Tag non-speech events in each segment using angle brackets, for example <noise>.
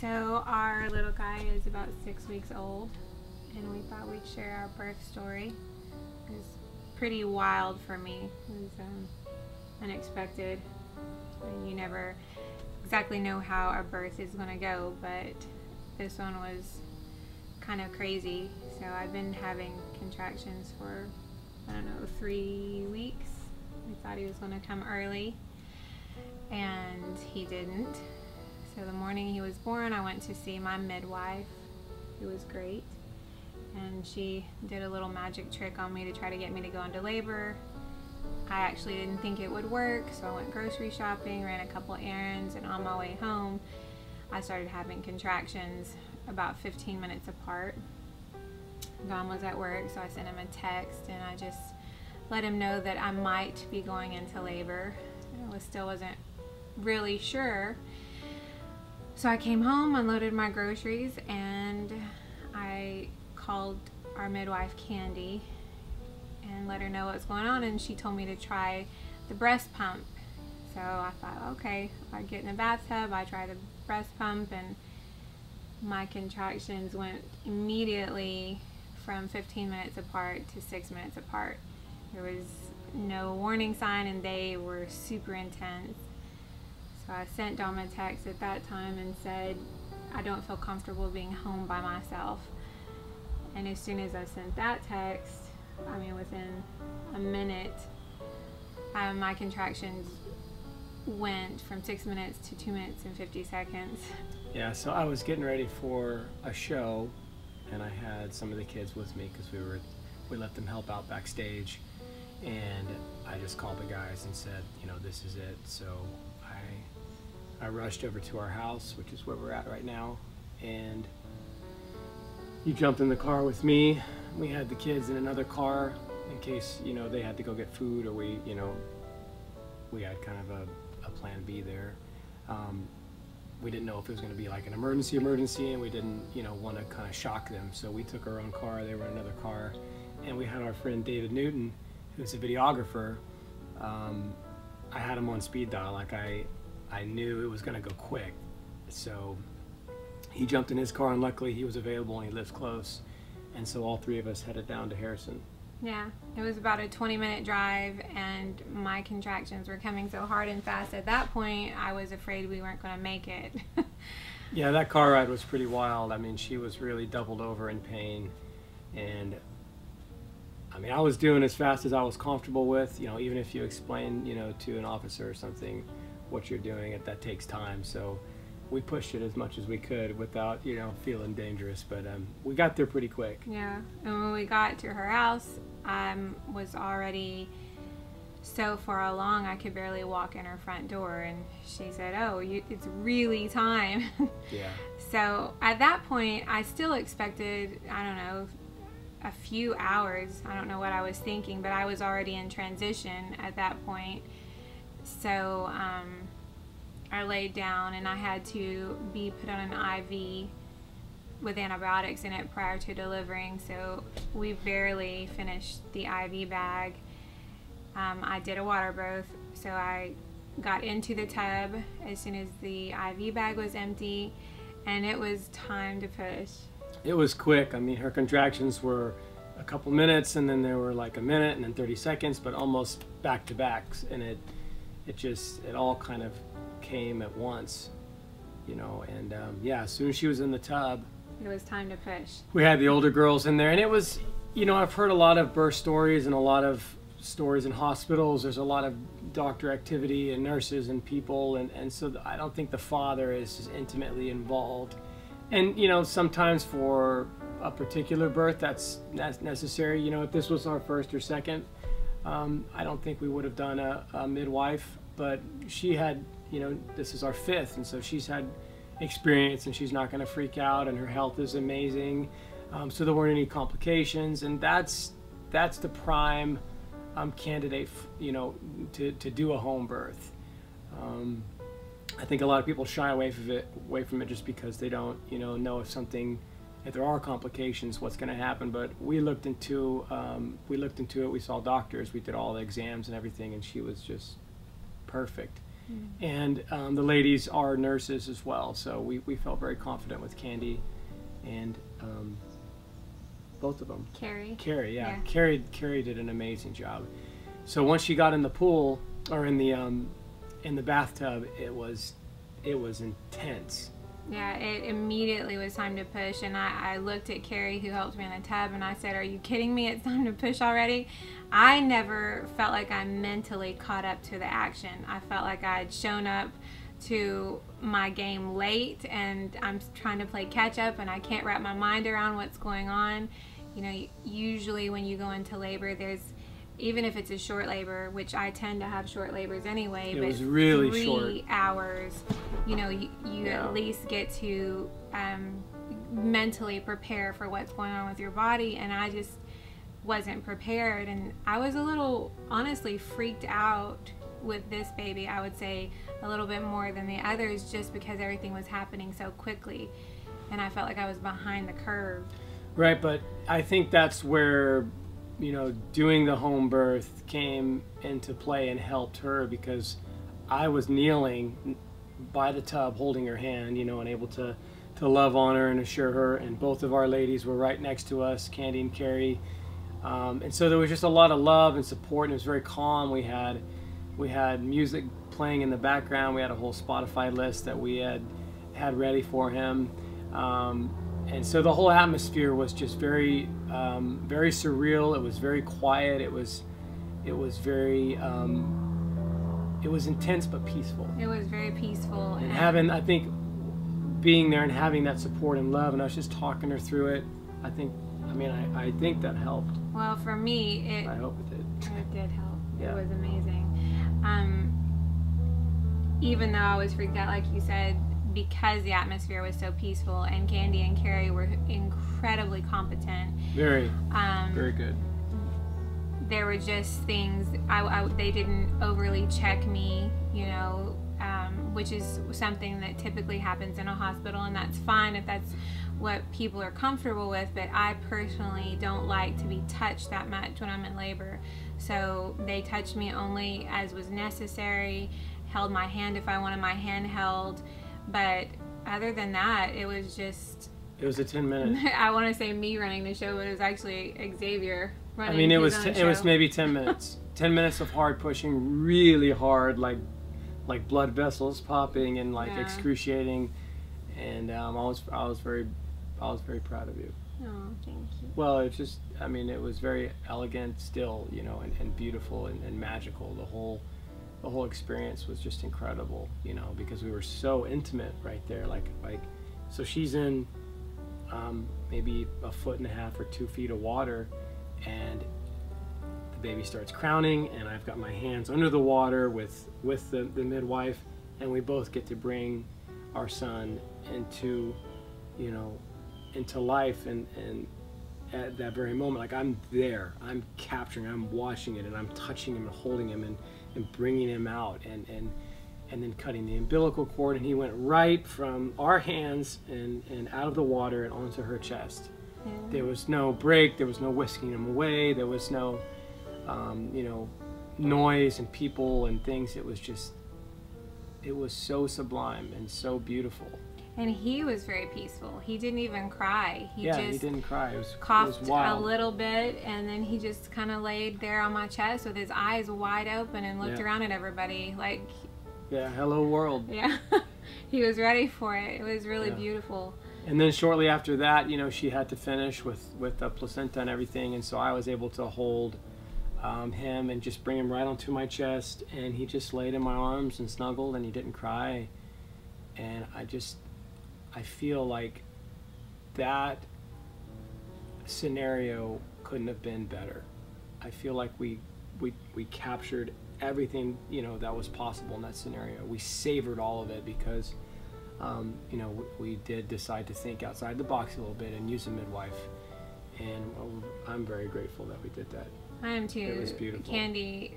So our little guy is about six weeks old, and we thought we'd share our birth story. It was pretty wild for me. It was um, unexpected. You never exactly know how a birth is going to go, but this one was kind of crazy. So I've been having contractions for I don't know three weeks. We thought he was going to come early, and he didn't. So the morning he was born, I went to see my midwife, who was great. And she did a little magic trick on me to try to get me to go into labor. I actually didn't think it would work, so I went grocery shopping, ran a couple errands, and on my way home, I started having contractions about 15 minutes apart. Dom was at work, so I sent him a text and I just let him know that I might be going into labor. I was, still wasn't really sure. So I came home, unloaded my groceries, and I called our midwife, Candy, and let her know what's going on. And she told me to try the breast pump. So I thought, okay, I get in the bathtub, I try the breast pump, and my contractions went immediately from 15 minutes apart to six minutes apart. There was no warning sign, and they were super intense. So I sent Dom a text at that time and said, I don't feel comfortable being home by myself. And as soon as I sent that text, I mean, within a minute, um, my contractions went from six minutes to two minutes and 50 seconds. Yeah, so I was getting ready for a show, and I had some of the kids with me because we were, we let them help out backstage, and I just called the guys and said, you know, this is it. So I, rushed over to our house, which is where we're at right now, and you jumped in the car with me. We had the kids in another car in case you know they had to go get food or we you know we had kind of a, a plan B there. Um, we didn't know if it was going to be like an emergency emergency and we didn't you know want to kind of shock them so we took our own car they were in another car and we had our friend david newton who's a videographer um, i had him on speed dial like i i knew it was going to go quick so he jumped in his car and luckily he was available and he lives close and so all three of us headed down to harrison Yeah, it was about a 20 minute drive, and my contractions were coming so hard and fast. At that point, I was afraid we weren't going to make it. <laughs> Yeah, that car ride was pretty wild. I mean, she was really doubled over in pain. And I mean, I was doing as fast as I was comfortable with. You know, even if you explain, you know, to an officer or something what you're doing, it, that takes time. So we pushed it as much as we could without, you know, feeling dangerous. But um, we got there pretty quick. yeah, and when we got to her house, I um, was already so far along I could barely walk in her front door, and she said, "Oh, you, it's really time." <laughs> Yeah. So at that point, I still expected, I don't know, a few hours. I don't know what I was thinking, but I was already in transition at that point. So um, I laid down and I had to be put on an IV with antibiotics in it prior to delivering. So we barely finished the IV bag. Um, I did a water birth, so I got into the tub as soon as the IV bag was empty, and it was time to push. It was quick. I mean, her contractions were a couple minutes, and then there were like a minute, and then 30 seconds, but almost back to backs, and it, it just, it all kind of came at once, you know. And um, yeah, as soon as she was in the tub, It was time to push. we had the older girls in there, and it was, you know, I've heard a lot of birth stories and a lot of stories in hospitals. There's a lot of doctor activity and nurses and people, and, and so I don't think the father is intimately involved. And, you know, sometimes for a particular birth, that's, that's necessary. You know, if this was our first or second, um, I don't think we would have done a, a midwife, but she had, you know, this is our fifth, and so she's had experience and she's not going to freak out and her health is amazing. Um, so there weren't any complications and that's that's the prime um, candidate you know to, to do a home birth. Um, i think a lot of people shy away from it away from it just because they don't you know know if something if there are complications what's going to happen but we looked into um, we looked into it we saw doctors we did all the exams and everything and she was just perfect and um, the ladies are nurses as well. So we, we felt very confident with Candy, and um, both of them. Carrie. Carrie, yeah. Yeah. Carrie, Carrie did an amazing job. So once she got in the pool or in the um, in the bathtub, it was it was intense. Yeah, it immediately was time to push, and I, I looked at Carrie, who helped me in the tub, and I said, "Are you kidding me? It's time to push already." I never felt like I mentally caught up to the action. I felt like I'd shown up to my game late, and I'm trying to play catch up, and I can't wrap my mind around what's going on. You know, usually when you go into labor, there's even if it's a short labor, which I tend to have short labors anyway, It but was really three short. hours, you know, you, you Yeah. at least get to um, mentally prepare for what's going on with your body. And I just wasn't prepared. And I was a little, honestly, freaked out with this baby. I would say a little bit more than the others just because everything was happening so quickly. And I felt like I was behind the curve. Right, but I think that's where, you know, doing the home birth came into play and helped her because I was kneeling by the tub holding her hand, you know, and able to, to love on her and assure her. And both of our ladies were right next to us, Candy and Carrie. Um, and so there was just a lot of love and support, and it was very calm. We had we had music playing in the background. We had a whole Spotify list that we had had ready for him. Um, and so the whole atmosphere was just very um, very surreal it was very quiet it was it was very um, it was intense but peaceful It was very peaceful. and having i think being there and having that support and love and i was just talking her through it i think i mean i, I think that helped well, for me, it, i hope it did It did help. Yeah. It was amazing. Um, even though I was freaked out, like you said, because the atmosphere was so peaceful, and Candy and Carrie were incredibly competent. very Um, very good there were just things I, I- they didn't overly check me, you know, um, which is something that typically happens in a hospital, and that's fine if that's what people are comfortable with. But I personally don't like to be touched that much when I'm in labor, so they touched me only as was necessary, held my hand if I wanted my hand held, but other than that, it was just. it was a 10 minute <laughs> I want to say me running the show, but it was actually Xavier running. I mean, it was own it was maybe ten <laughs> minutes. ten minutes of hard pushing, really hard, like like blood vessels popping and like Yeah. excruciating. And um, I was I was very I was very proud of you. Oh, thank you. Well, it's just I mean, it was very elegant, still, you know, and, and beautiful and, and magical. The whole the whole experience was just incredible, you know, because we were so intimate right there. Like like, so she's in um, maybe a foot and a half or two feet of water, and the baby starts crowning, and I've got my hands under the water with with the, the midwife, and we both get to bring our son into, you know, into life, and and at that very moment, like I'm there, I'm capturing, I'm watching it, and I'm touching him and holding him and and bringing him out, and and and then cutting the umbilical cord, and he went right from our hands and and out of the water and onto her chest. Yeah. There was no break. There was no whisking him away. There was no, um, you know, noise and people and things. It was just, it was so sublime and so beautiful. And he was very peaceful. He didn't even cry. He yeah, he just didn't cry. It was, coughed it was a little bit and then he just kind of laid there on my chest with his eyes wide open and looked Yeah. around at everybody like Yeah, hello world. <laughs> yeah. he was ready for it. It was really Yeah. beautiful. And then shortly after that, you know, she had to finish with with the placenta and everything, and so I was able to hold um, him and just bring him right onto my chest, and he just laid in my arms and snuggled, and he didn't cry, and I just, I feel like that scenario couldn't have been better. I feel like we we we captured everything you know that was possible in that scenario. We savored all of it because um, you know, w- we did decide to think outside the box a little bit and use a midwife. And I'm very grateful that we did that. I am too. It was beautiful. Candy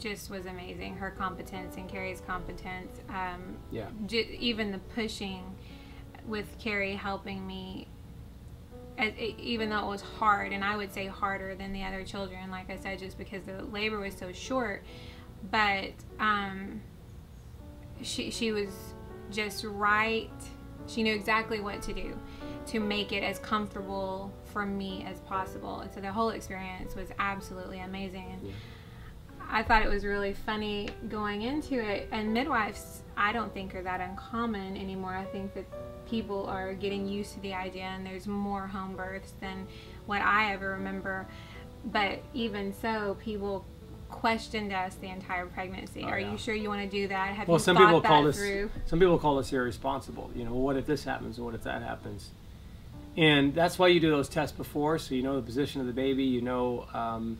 just was amazing. Her competence and Carrie's competence. Um, Yeah. j- even the pushing with Carrie helping me, even though it was hard, and I would say harder than the other children, like I said, just because the labor was so short. But um, she she was just right. She knew exactly what to do to make it as comfortable for me as possible. And so the whole experience was absolutely amazing. Yeah. I thought it was really funny going into it. And midwives, I don't think are that uncommon anymore. I think that people are getting used to the idea, and there's more home births than what I ever remember. But even so, people questioned us the entire pregnancy. Oh, are yeah. you sure you want to do that? Have Well, you some thought people that call us through? some people call us irresponsible. You know, what if this happens? What if that happens? And that's why you do those tests before, so you know the position of the baby. You know, um,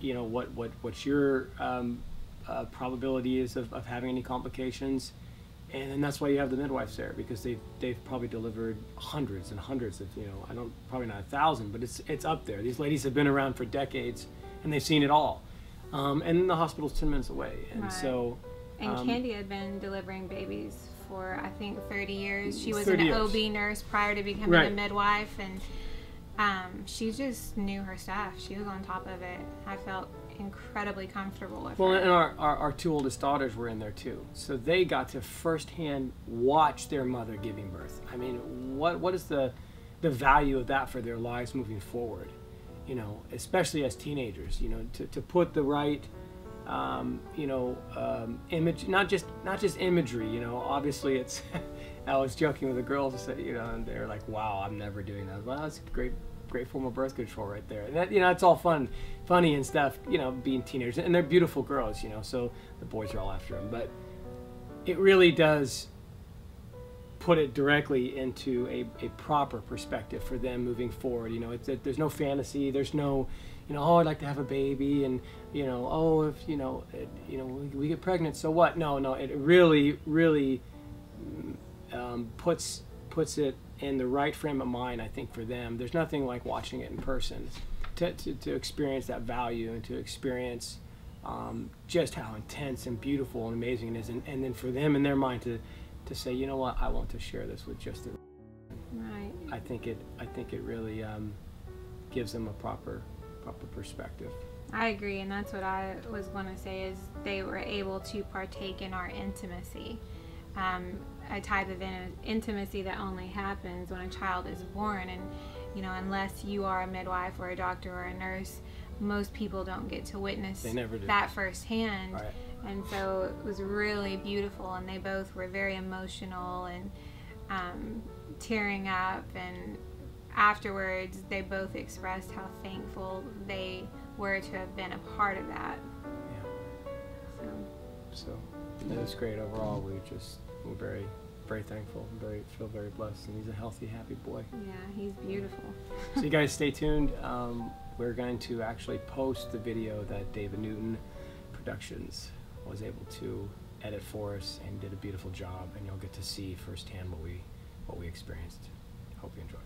you know what what what your um, uh, probability is of, of having any complications, and then that's why you have the midwives there because they've they've probably delivered hundreds and hundreds of you know I don't probably not a thousand, but it's it's up there. These ladies have been around for decades, and they've seen it all. Um, and the hospital's ten minutes away, and Right. so. And um, Candy had been delivering babies for I think 30 years. She was an years. OB nurse prior to becoming Right. a midwife, and um, she just knew her stuff. She was on top of it. I felt incredibly comfortable with Well, her. and our, our, our two oldest daughters were in there too, so they got to firsthand watch their mother giving birth. I mean, what what is the the value of that for their lives moving forward? You know, especially as teenagers. You know, to, to put the right, um, you know, um, image, not just not just imagery. You know, obviously it's. <laughs> I was joking with the girls, said you know, and they're like, "Wow, I'm never doing that." Well, that's great great form of birth control right there. And that, you know, it's all fun, funny and stuff. You know, being teenagers, and they're beautiful girls. You know, so the boys are all after them. But it really does put it directly into a, a proper perspective for them moving forward. You know, it's, it, there's no fantasy. There's no, you know, oh, I'd like to have a baby, and you know, oh, if you know, it, you know, we, we get pregnant, so what? No, no, it really, really um, puts puts it in the right frame of mind. I think for them, there's nothing like watching it in person to, to, to experience that value and to experience um, just how intense and beautiful and amazing it is, and, and then for them in their mind to to say, you know what, I want to share this with just the. right. I think it I think it really um, gives them a proper proper perspective. I agree, and that's what I was going to say is they were able to partake in our intimacy, um, a type of in- intimacy that only happens when a child is born, and you know, unless you are a midwife or a doctor or a nurse, most people don't get to witness They never that firsthand. Right. And so it was really beautiful, and they both were very emotional and um, tearing up. And afterwards, they both expressed how thankful they were to have been a part of that. Yeah. So, So it was great overall. We just we're very very thankful. Very feel very blessed, and he's a healthy, happy boy. yeah, he's beautiful. so you guys stay tuned. Um, we're going to actually post the video that David Newton Productions was able to edit for us and did a beautiful job, and you'll get to see firsthand what we what we experienced. Hope you enjoy.